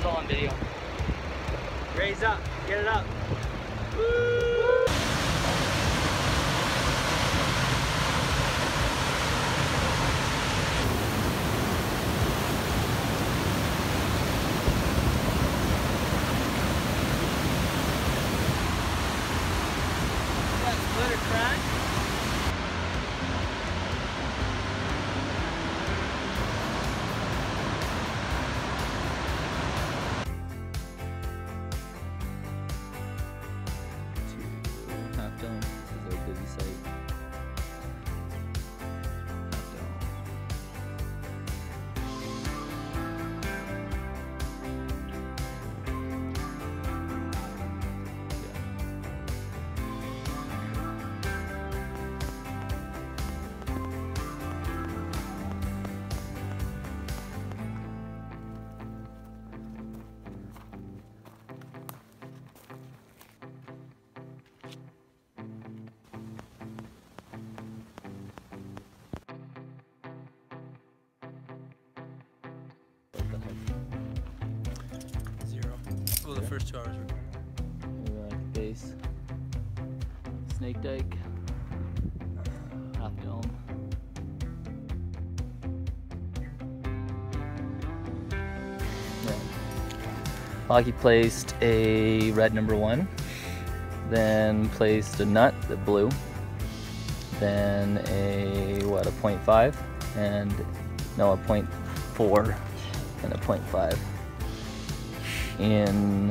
saw on video. Raise up, get it up. Woo! The first two hours were. Base. Snake Dike. Half. Lockey placed a red number one, then placed a nut that blew, then a what a 0.5 and no a 0.4 and a 0.5 in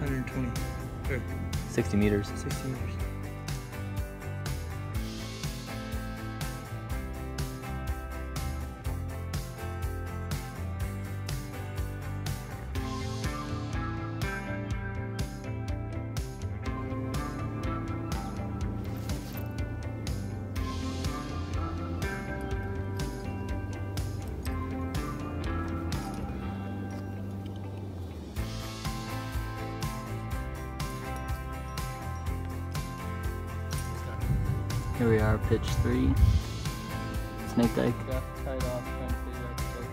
120. Or 60 meters. 60 meters. Here we are, pitch three. Snake Dike. Got tied off, trying to figure out the circle.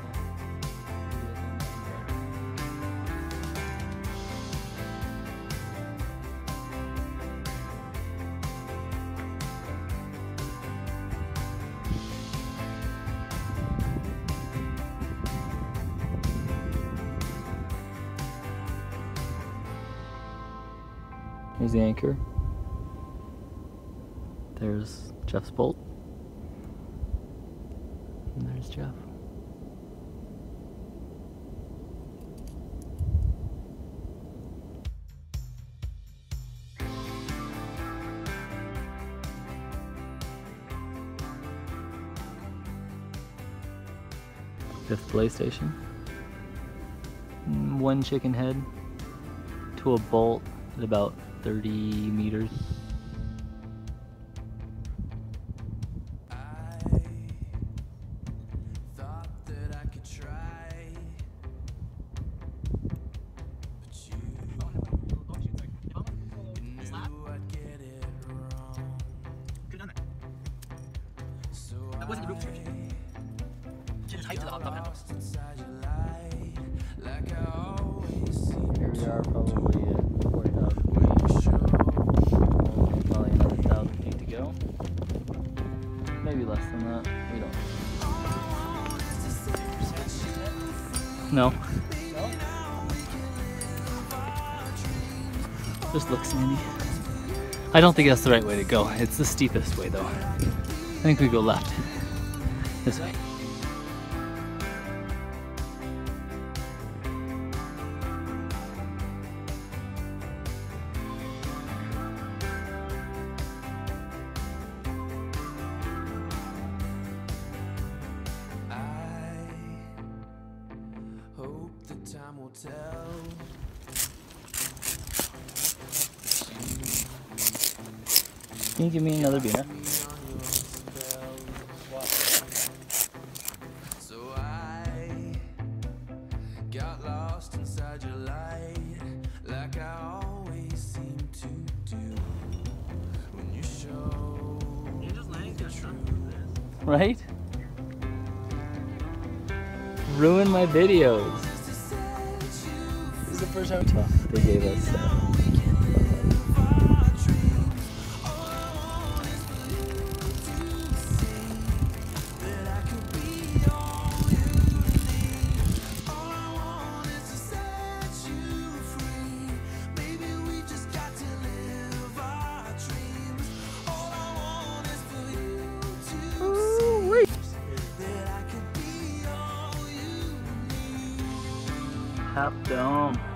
Here's the anchor. There's Jeff's bolt. And there's Jeff. Fifth PlayStation. Mm, One chicken head to a bolt at about 30 meters. So I lost inside your light, like I always seem Here we are, probably at 40,000 when you. Probably another thousand feet to go. Maybe less than that. We don't. No. Just look sandy. I don't think that's the right way to go. It's the steepest way though. I think we go left. This way. I hope the time will tell. Can you give me another beer? Right? Ruin my videos. This is the first time. They gave us. Top Dome.